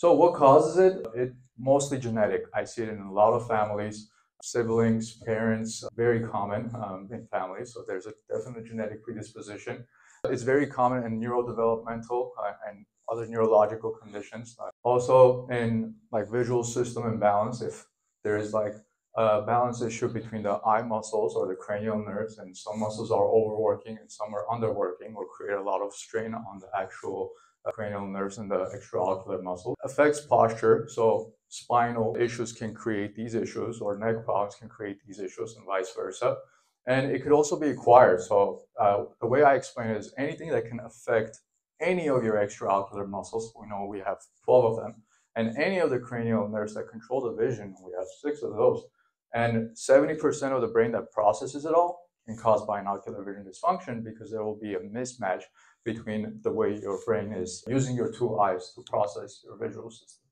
So what causes it? It mostly genetic. I see it in a lot of families, siblings, parents, very common um, in families. So there's a definite genetic predisposition. It's very common in neurodevelopmental uh, and other neurological conditions. Also in like visual system imbalance, if there is like a balance issue between the eye muscles or the cranial nerves and some muscles are overworking and some are underworking will create a lot of strain on the actual uh, cranial nerves and the extraocular muscle. Affects posture, so spinal issues can create these issues or neck problems can create these issues and vice versa. And it could also be acquired. So uh, the way I explain it is anything that can affect any of your extraocular muscles, we know we have 12 of them, and any of the cranial nerves that control the vision, we have six of those. And 70% of the brain that processes it all can cause binocular vision dysfunction because there will be a mismatch between the way your brain is using your two eyes to process your visual system.